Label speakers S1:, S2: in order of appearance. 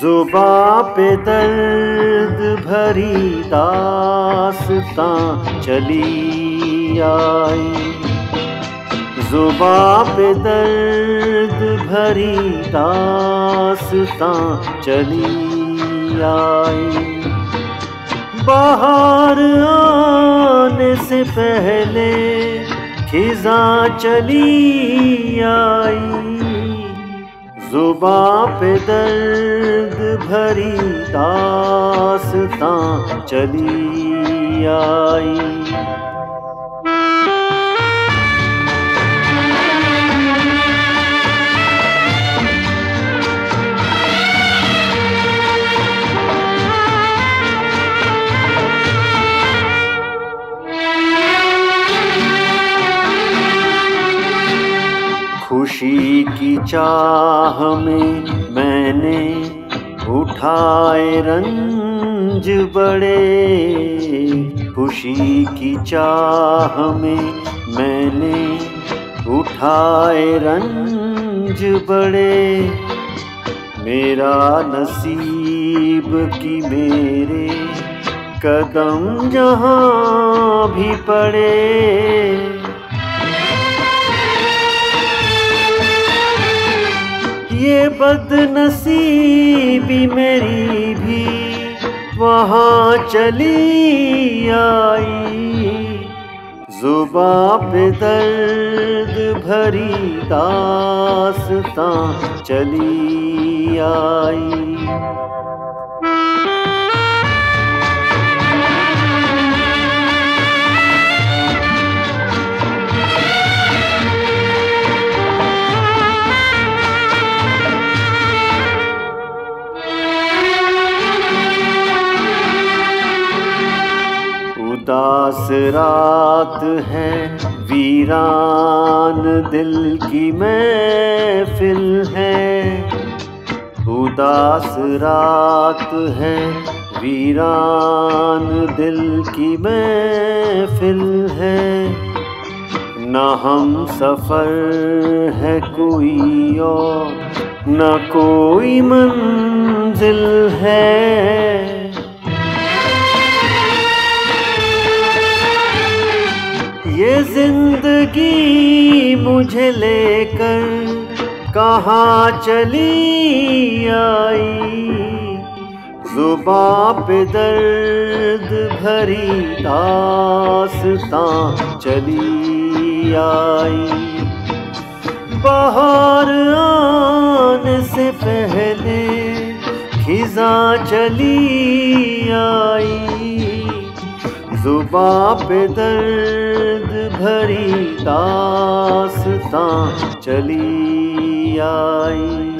S1: जुबा पे दर्द भरी दासता चली आई। जुबा पे दर्द भरी दास्तां चली आई। बाहर आने से पहले खिजा चली आई। जुबा पे दर्द भरी दास चली आई। खुशी की चाह में मैंने उठाए रंज बड़े। खुशी की चाह में मैंने उठाए रंज बड़े। मेरा नसीब की मेरे कदम जहाँ भी पड़े। बदनसीबी मेरी भी वहाँ चली आई। जुबा पे दर्द भरी दास्तां चली आई। उदास रात है, वीरान दिल की महफिल है। उदास रात है, वीरान दिल की महफिल है। न हम सफ़र है कोई और, न कोई मंजिल है। ये ज़िंदगी मुझे लेकर कहाँ चली आई? जुबा पे दर्द भरी दास्तां चली आई। बाहर आने से पहले खिजा चली आई। जुबा पे दर्द भरी दासता चली आई।